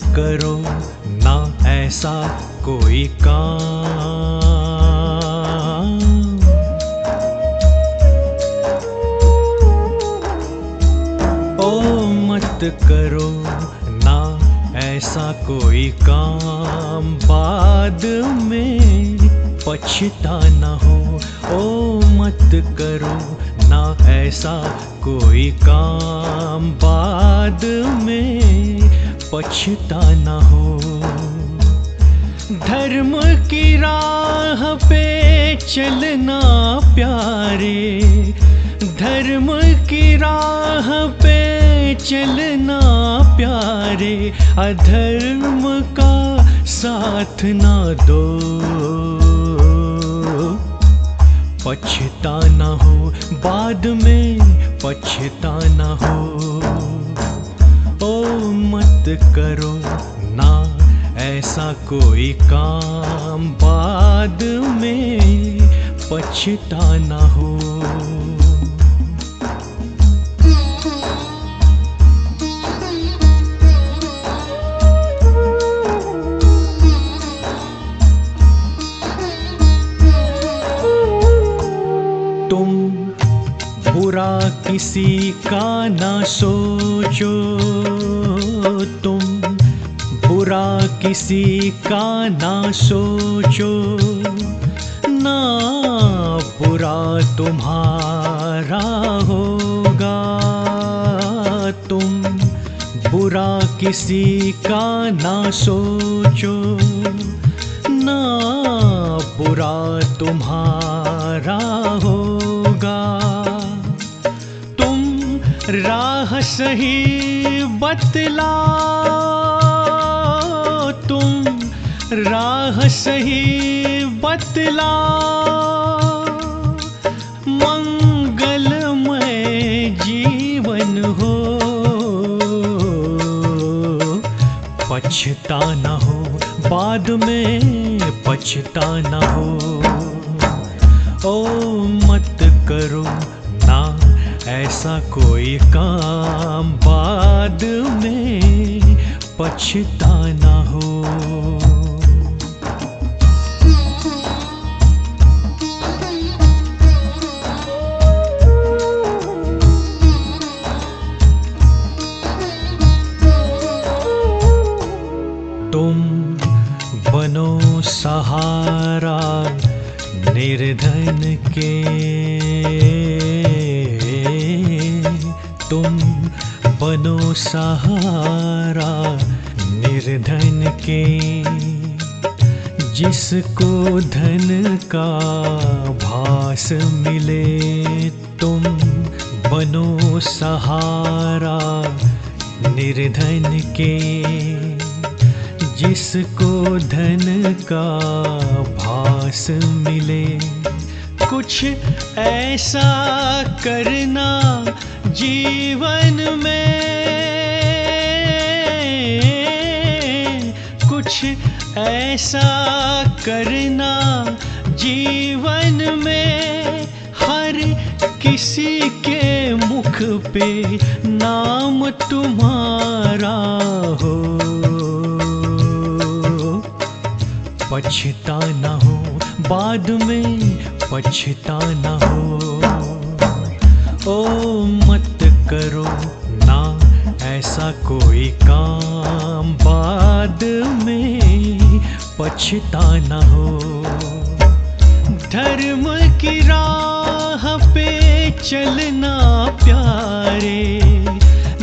करो, ना ऐसा कोई काम। ओ मत करो, ना ऐसा कोई काम। बाद में पछताना हो, ओ मत करो, ना ऐसा कोई काम। बाद में पछताना हो। धर्म की राह पे चलना प्यारे। धर्म की राह पे चलना प्यारे। अधर्म का साथ ना दो। पछताना हो, बाद में पछताना हो। ओ मत करो ना ऐसा कोई काम बाद में पछताना हो। बुरा किसी का ना सोचो, ना बुरा तुम्हारा होगा। तुम बुरा किसी का ना सोचो, ना बुरा तुम्हारा होगा। तुम राह सही बतला राह सही बतला। मंगलमय जीवन हो। पछताना हो, बाद में पछताना हो। ओ, मत करो ना, ऐसा कोई काम बाद में पछताना हो। जिसको धन का भास मिले, तुम बनो सहारा निर्धन के। जिसको धन का भास मिले, कुछ ऐसा करना जीवन में ऐसा करना जीवन में हर किसी के मुख पे नाम तुम्हारा हो। पछताना हो, बाद में पछताना हो। ओ मत करो ना ऐसा कोई काम, बाद में पछताना हो। धर्म की राह पे चलना प्यारे।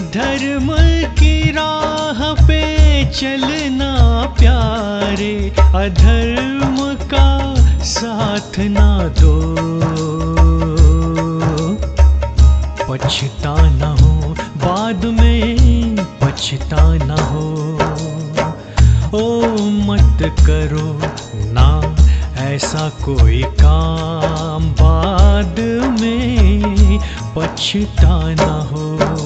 धर्म की राह पे चलना प्यारे। अधर्म का साथ ना दो। पछताना हो। बाद में पछता पछताना हो। ओ मत करो ना ऐसा कोई काम बाद में पछताना हो।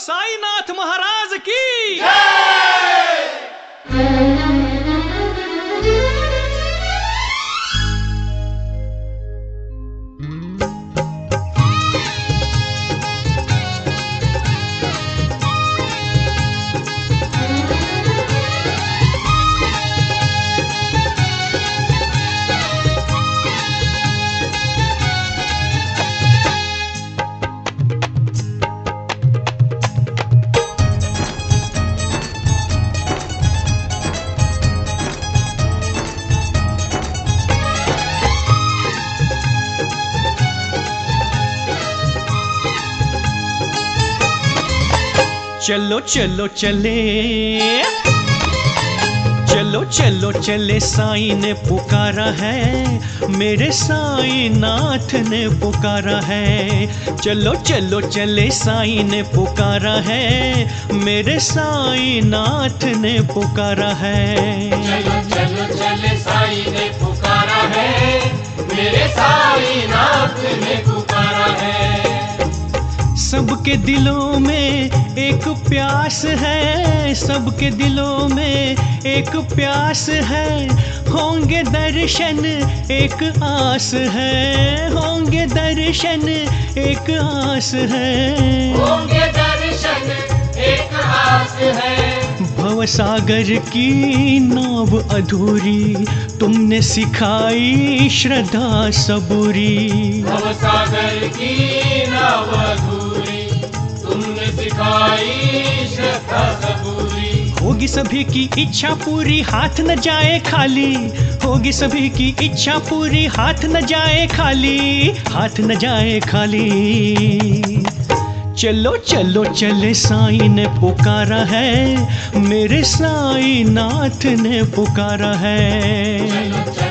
साईनाथ महाराज की। चलो चलो। चले, चलो चलो, साईं ने पुकारा है। मेरे साईं नाथ ने पुकारा है। चलो चलो, चले, साईं ने पुकारा है। मेरे साईं नाथ ने पुकारा है। चलो चलो, चले, साई ने पुकारा है। मेरे साई नाथ ने पुकारा है। सबके दिलों में एक प्यास है सबके दिलों में एक प्यास है। होंगे दर्शन एक आस है। होंगे दर्शन एक आस है। होंगे दर्शन एक आस है। भव सागर की नाव अधूरी तुमने सिखाई श्रद्धा सबूरी। भव सागर की नाव अधूरी। होगी सभी की इच्छा पूरी हाथ न जाए खाली। होगी सभी की इच्छा पूरी हाथ न जाए खाली। हाथ न जाए खाली। चलो चलो चले साई ने पुकारा है। मेरे साई नाथ ने पुकारा है। चलो चलो।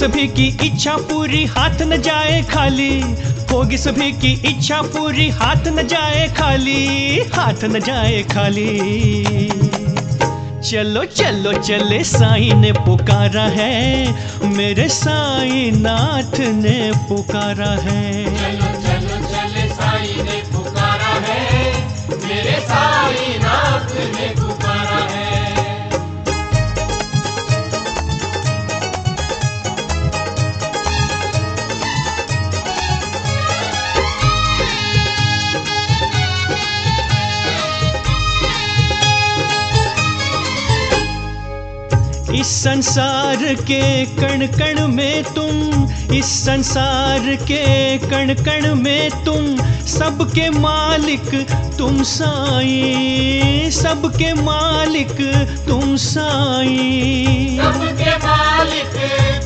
सभी की इच्छा पूरी हाथ न जाए खाली। होगी सभी की इच्छा पूरी हाथ न जाए खाली। हाथ न जाए खाली। चलो चलो, चले, साईं ने पुकारा है। मेरे साईं नाथ ने पुकारा है। चलो चलो, चले, साई ने पुकारा है। मेरे साई नाथ ने पुकारा इस संसार के कण कण में तुम इस संसार के कण कण में तुम सबके मालिक तुम साई सबके मालिक तुम साई। सबके मालिक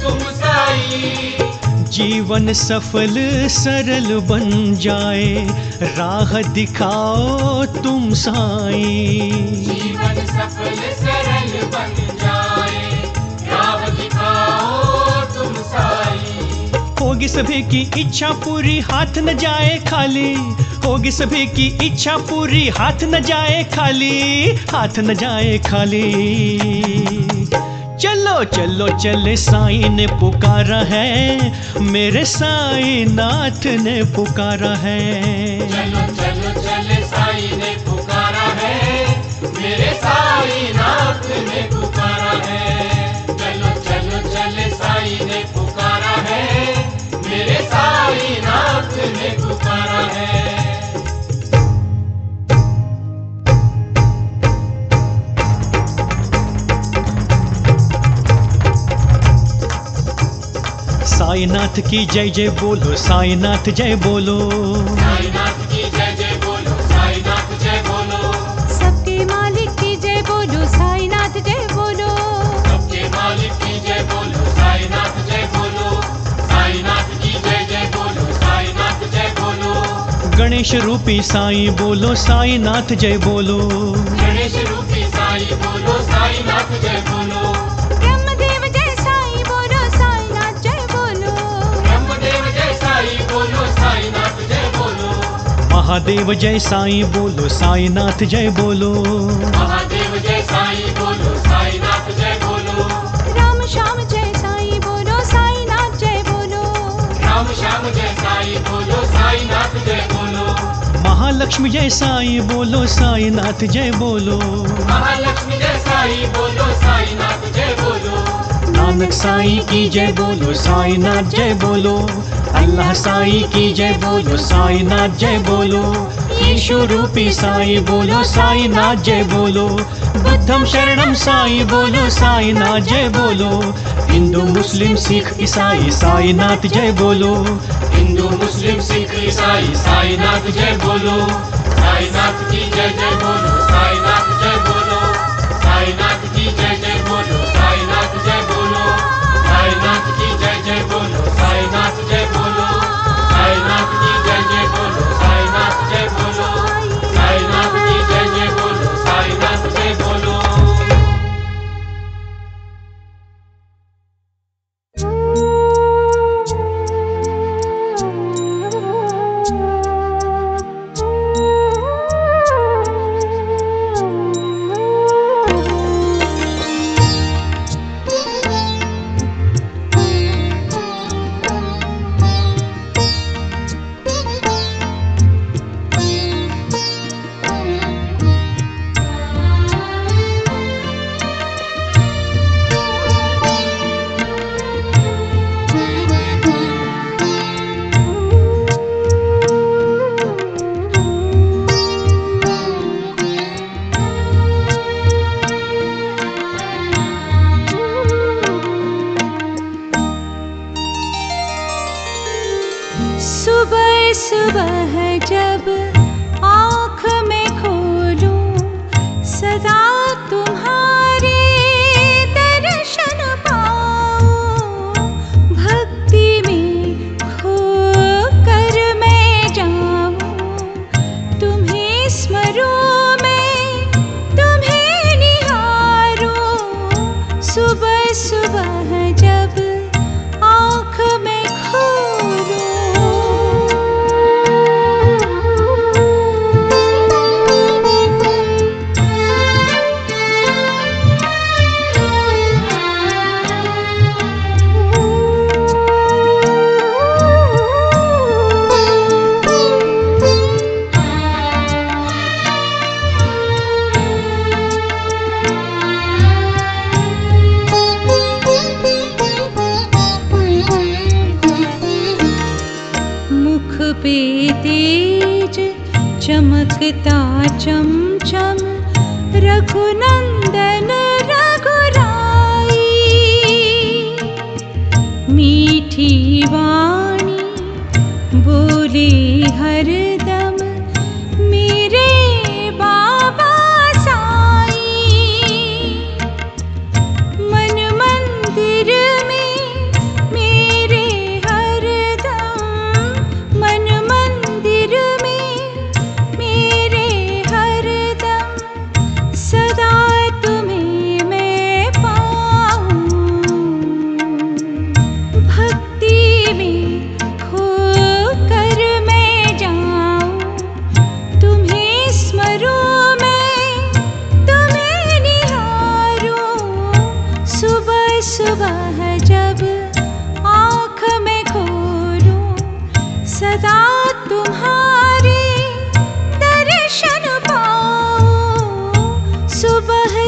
तुम साई। जीवन सफल सरल बन जाए राह दिखाओ तुम साईं। होगी सभी की इच्छा पूरी, हाथ न जाए खाली। होगी सभी की इच्छा पूरी, हाथ न जाए खाली, हाथ न जाए खाली। चलो चलो, चले साईं ने पुकारा है, मेरे साईं नाथ ने पुकारा है। चलो चलो, चले साई ने पुकारा है, मेरे साई नाथ ने पुकारा ने पुकारा है। साईनाथ की जय जय बोलो साईनाथ जय बोलो। साई गणेश रूपी साईं बोलो साईनाथ जय बोलो। गणेश रूपी साई बोलो साई नाथ जय बोलो। ब्रह्मदेव जय साईं बोलो साईनाथ जय बोलो। ब्रह्मदेव जय साई बोलो साई नाथ जय बोलो। महादेव जय साई बोलो साई नाथ जय बोलो। महालक्ष्मी जय साई बोलो साई नाथ जय बोलो। महालक्ष्मी जय साई बोलो साई नाथ जय बोलो। नानक साई की जय बोलो साई नाथ जय बोलो। अल्लाह साई की जय बोलो साई नाथ जय बोलो। ईशु रूपी साई बोलो साईनाथ जय बोलो। बुद्धम शरणम साई बोलो साई नाथ जय बोलो। हिंदू, मुस्लिम, सिख, ईसाई साई नाथ जय बोलो। हिंदू, मुस्लिम, सिख, ईसाई साई नाथ जय बोलो। साई नाथ की जय जय बोलो। साई नाथ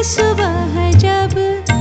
सुबह जब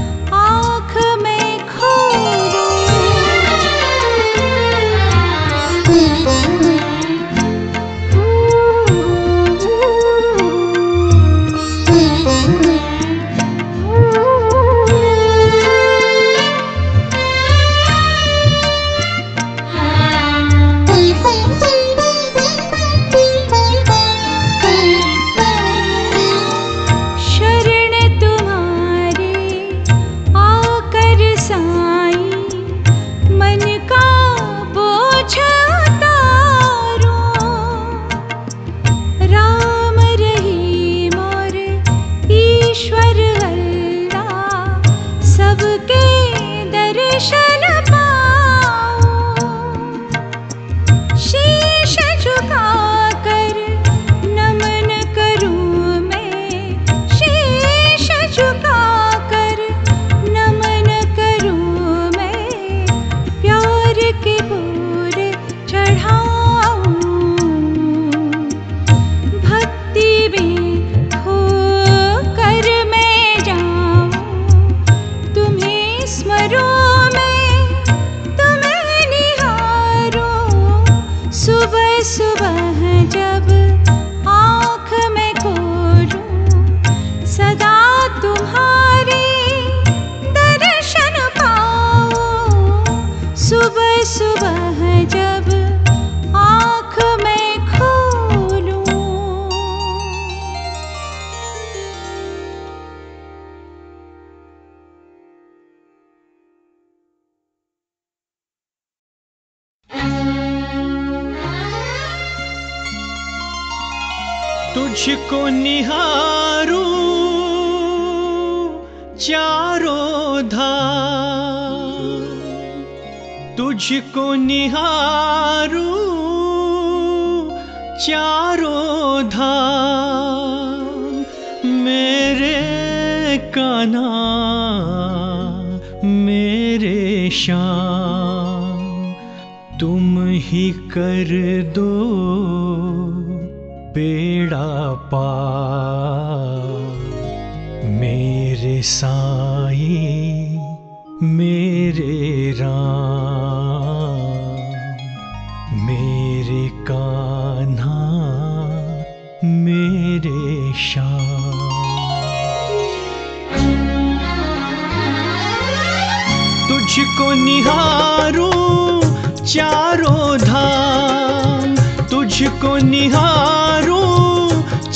तुझको निहारूं, चारों धाम तुझको निहारूं, चारों धाम मेरे कान्हा, मेरे श्याम, तुम ही कर दो। बेड़ा पा, मेरे साई, मेरे राम, मेरे कान्हा, मेरे श्याम। तुझको निहारूं चारों धाम, तुझको निहारूं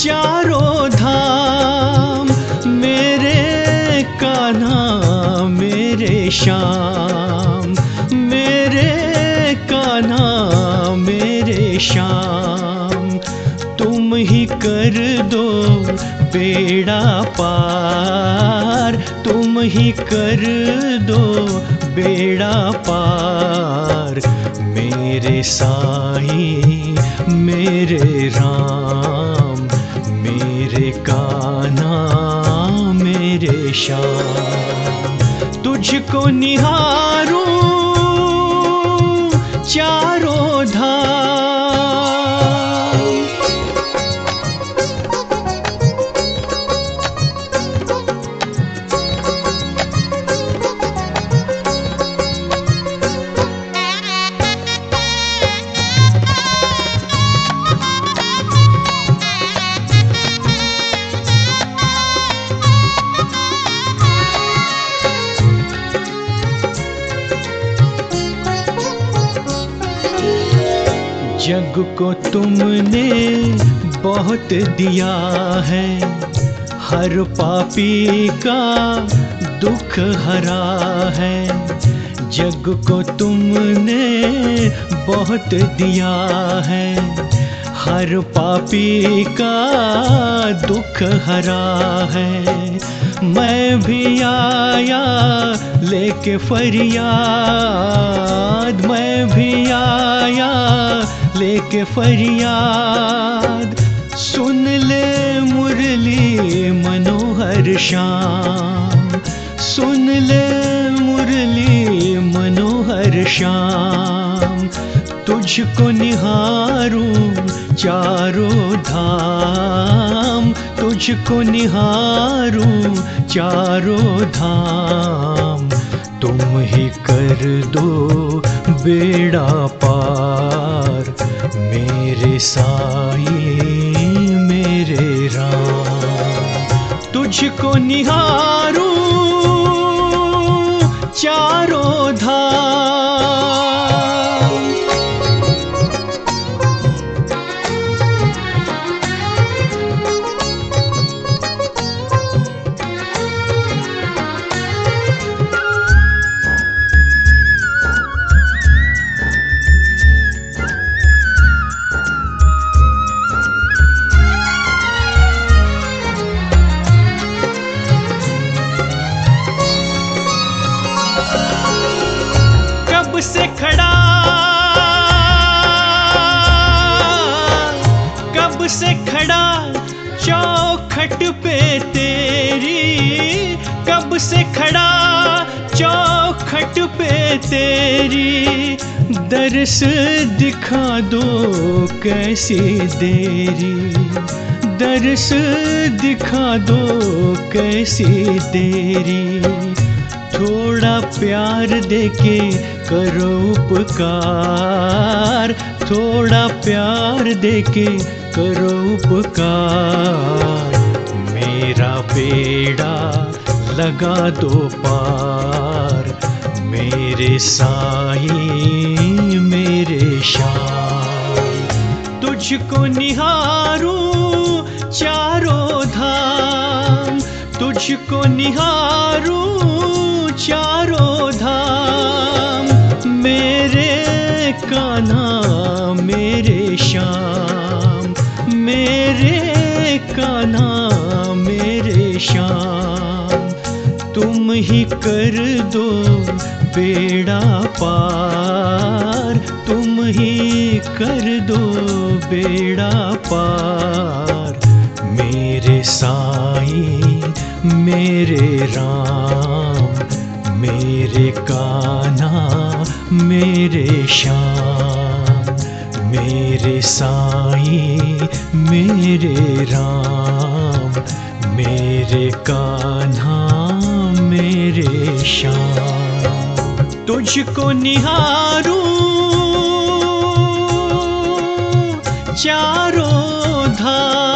चारों धाम, मेरे कान्हा मेरे श्याम, मेरे कान्हा मेरे श्याम। तुम ही कर दो बेड़ा पार, तुम ही कर दो बेड़ा पार। मेरे साई, मेरे राम। कान्हा मेरे शाह तुझको निहारूं बहुत दिया है, हर पापी का दुख हरा है। जग को तुमने बहुत दिया है, हर पापी का दुख हरा है। मैं भी आया लेके फरियाद, मैं भी आया लेके फरियाद। मनोहर श्याम। सुन ले मुरली मनोहर श्याम। तुझको निहारूं चारों धाम। तुझको निहारूं चारों धाम। तुम ही कर दो बेड़ा पार। मेरे साई राम तुझको निहारूं कैसी देरी, दर्श दिखा दो कैसी देरी। थोड़ा प्यार देके करो उपकार, थोड़ा प्यार देके करो उपकार। मेरा बेड़ा लगा दो पार, मेरे साई, मेरे शाम तुझको निहारूं चारों धाम। तुझको निहारूं चारों धाम। मेरे कान्हा मेरे श्याम। मेरे कान्हा मेरे श्याम। तुम ही कर दो बेड़ा पार। ही कर दो बेड़ा पार। मेरे साई, मेरे राम, मेरे काना मेरे श्याम, मेरे साई, मेरे राम, मेरे कान्हा, मेरे श्याम। तुझको निहारूं चारों धाम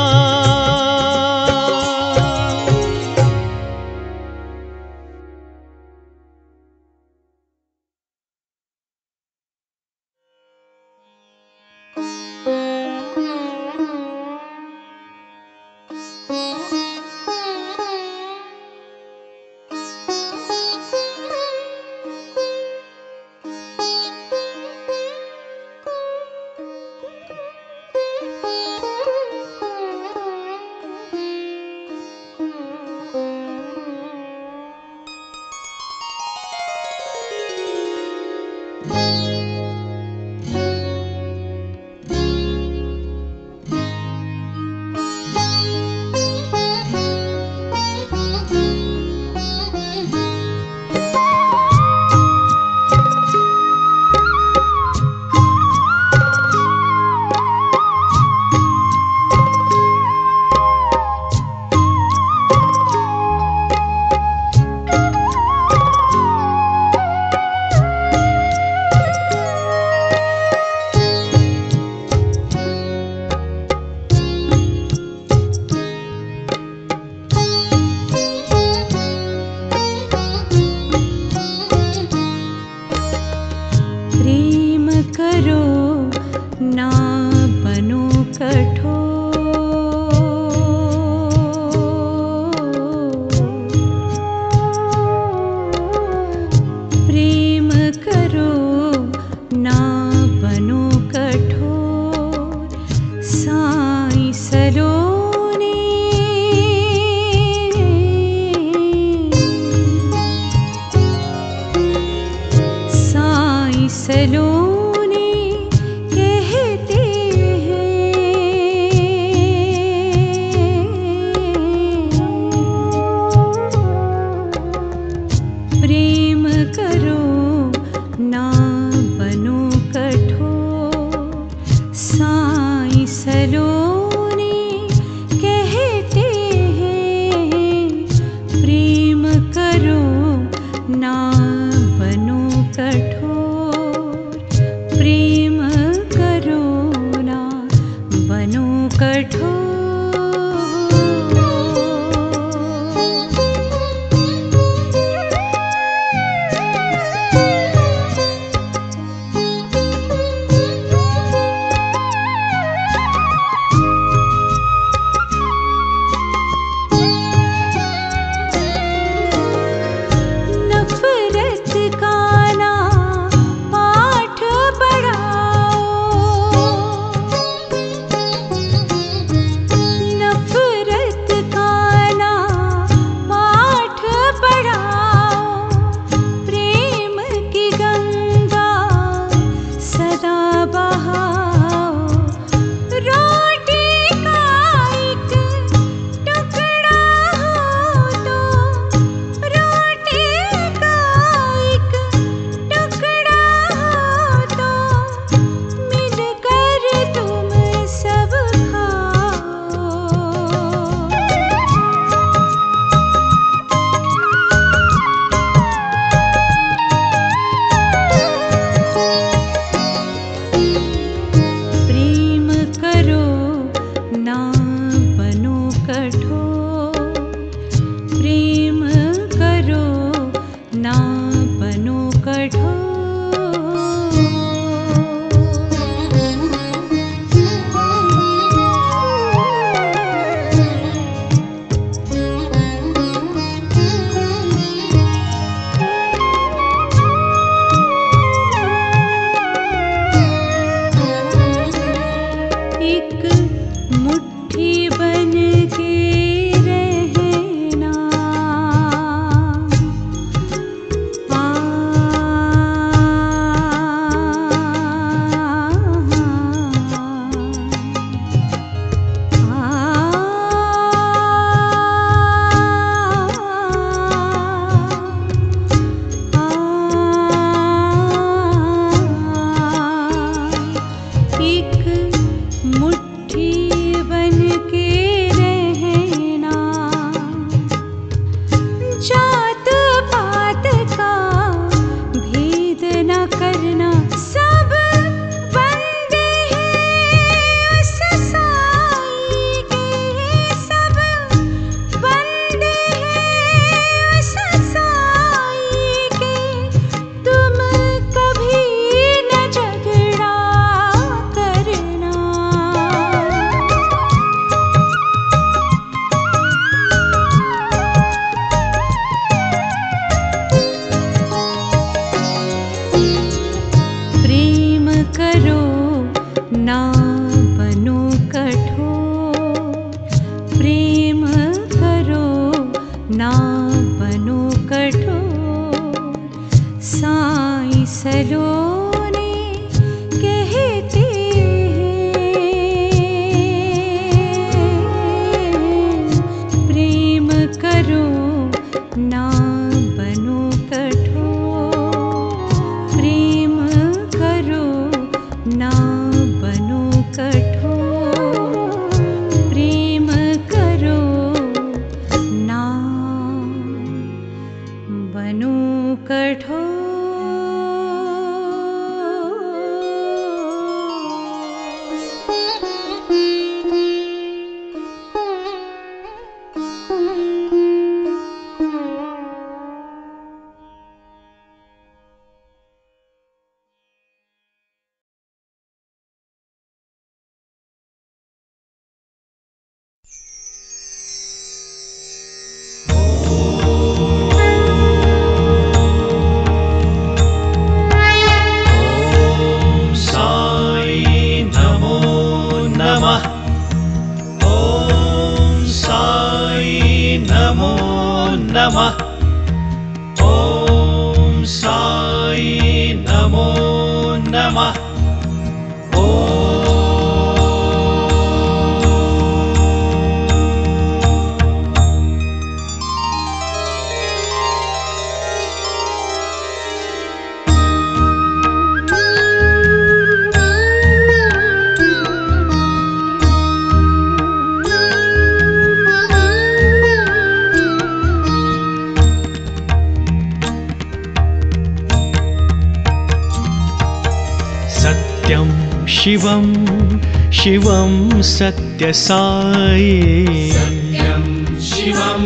सत्यसाये सत्यं शिवं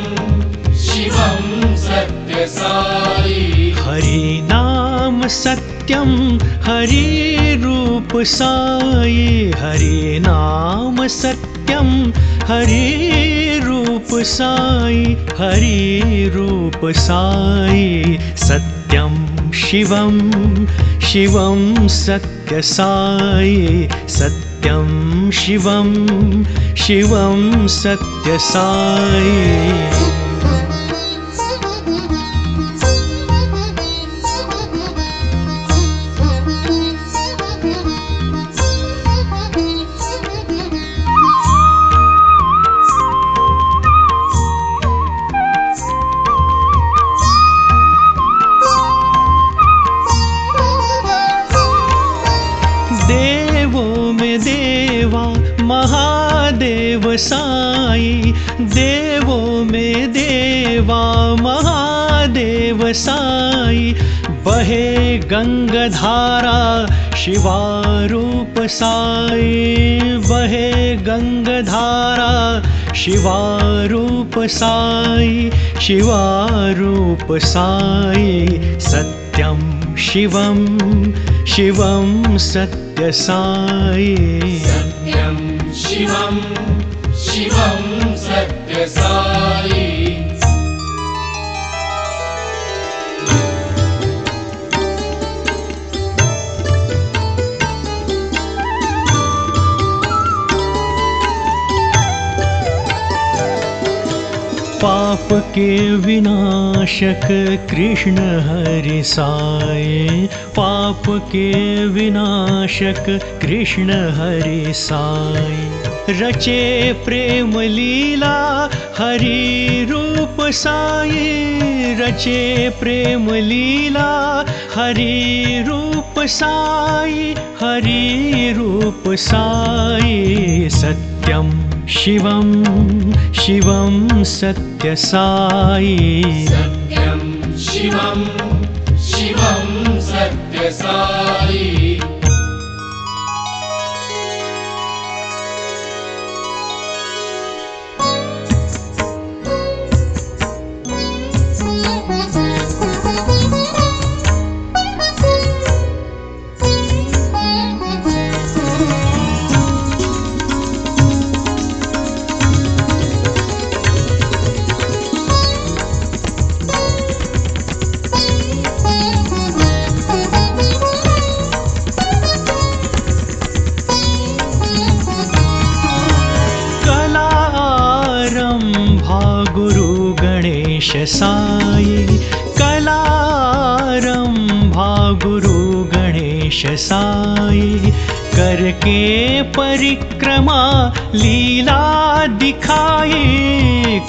शिवं सत्यसायि हरिनाम सत्यं हरि रूप नाम सत्यं हरिरूपसायि रूप सत्यं शिवम् शिवं सत्यसाई सत्यं शिवं शिवं सत्यसाई गंगधारा शिवारूप साई बहे गंगधारा शिवारूप साई शिवारूप साई सत्यं शिवं शिवं सत्यसाई के विनाशक कृष्ण हरि साई पाप के विनाशक कृष्ण हरि साई रचे प्रेम लीला हरि रूप साई रचे प्रेम लीला हरि रूप साई हरि रूप साई सत्यं शिवं शिवं सत्यसाई। सत्यं शिवं शिवं सत्यसाई साई कलारंभा गुरु गणेश साई करके परिक्रमा लीला दिखाए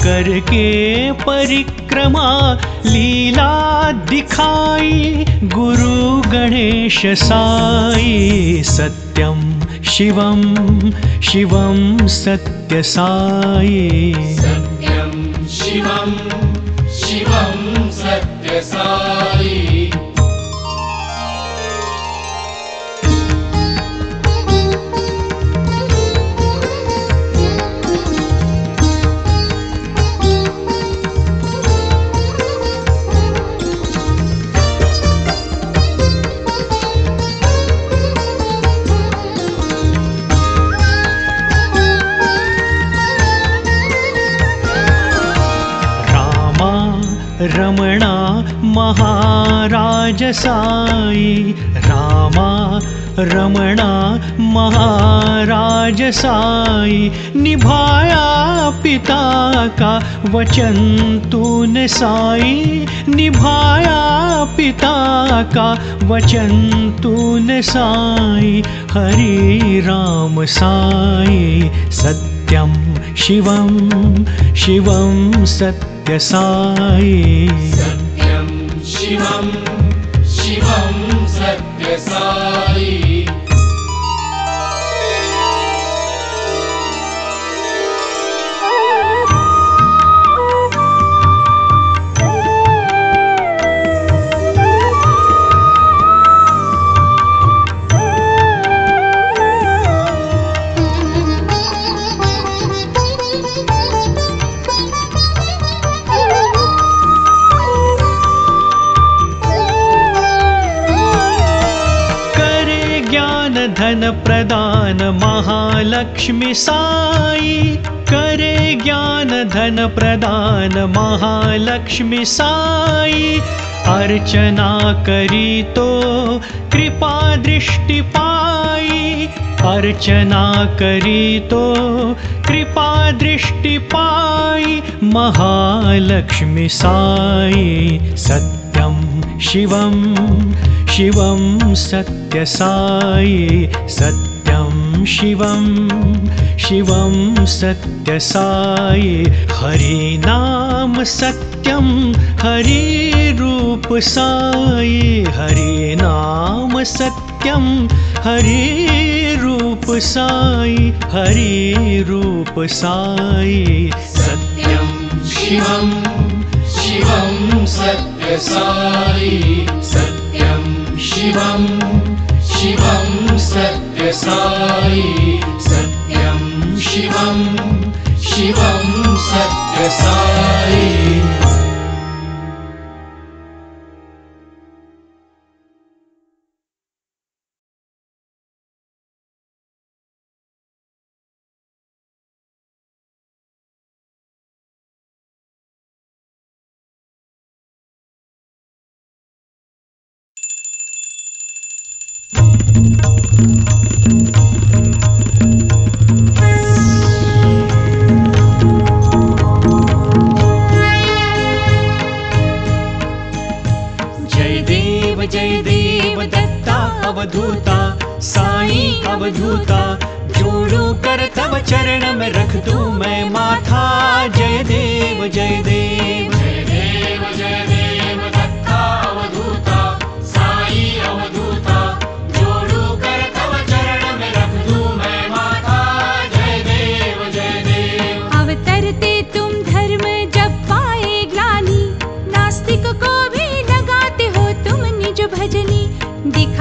करके परिक्रमा लीला दिखाई, गुरु गणेश साई सत्यम शिवम शिवम सत्य साई। सत्यं शिवं शिवं। 나 साई रामा, रमणा महाराज साई निभाया पिता का वचन तूने साई, निभाया पिता का वचन तूने साई, हरि राम साई सत्यम शिवम शिवम सत्य साई। सत्यं शिवं। शिवं सत्यसा। प्रदान महालक्ष्मी साई। करे ज्ञान धन प्रदान महालक्ष्मी साई। अर्चना करी तो कृपा दृष्टि पाई। अर्चना करी तो कृपा दृष्टि पाई। महालक्ष्मी साई। सत्यम शिवं शिवं सत्यसायि सत्यं शिवं शिवं सत्यसाय हरिनाम सत्यं हरि रूप साय हरिनाम सत्यं हरिरूपसायि साय सत्यं शिवं शिवं सत्य सत्यसाई सत्यं शिवं शिवं सत्यसाई सत्यं शिवं शिवं सत्यसाई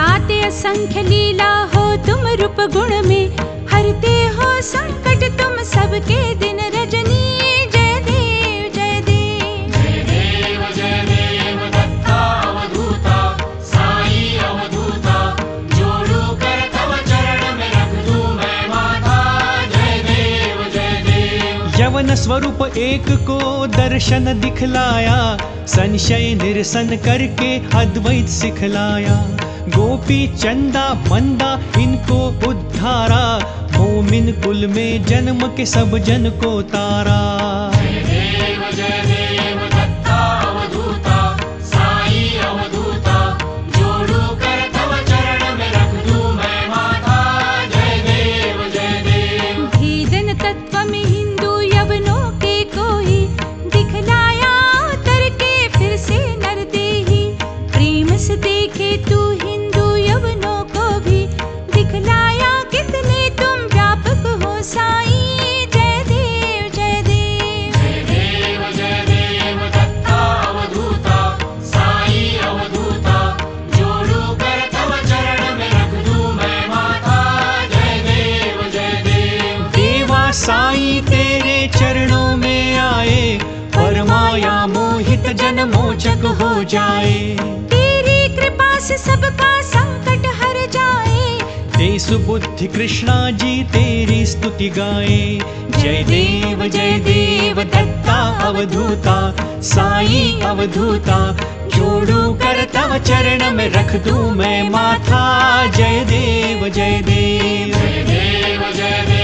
दिखाते असंख्य लीला हो तुम रूप गुण में। हरते हो संकट तुम सबके दिन रजनी जय देव जय देव। जय देव जय देव दत्ता अवधूता साई अवधूता जोड़ू कर तव चरण में रख दूँ मैं माथा जय देव जय देव। यवन स्वरूप एक को दर्शन दिखलाया संशय निरसन करके अद्वैत सिखलाया। गोपी चंदा मंदा इनको उद्धारा। मोमिन कुल में जन्म के सब जन को तारा। मोचक हो जाए। तेरी कृपा से सबका संकट हर जाए। ते सुबुद्धि कृष्णा जी तेरी स्तुति गाए। जय देव जय देव दत्ता अवधूता। साई अवधूता। जोड़ू कर तव चरण में रख दू मैं माथा। जय देव जय देव। जय देव जय देव।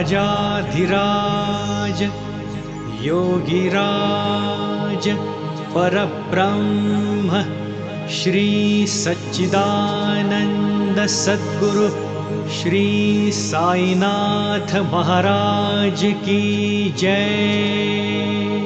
राजाधिराज योगिराज परब्रह्म श्रीसच्चिदानन्दसद्गुरु सद्गुरु महाराज की जय।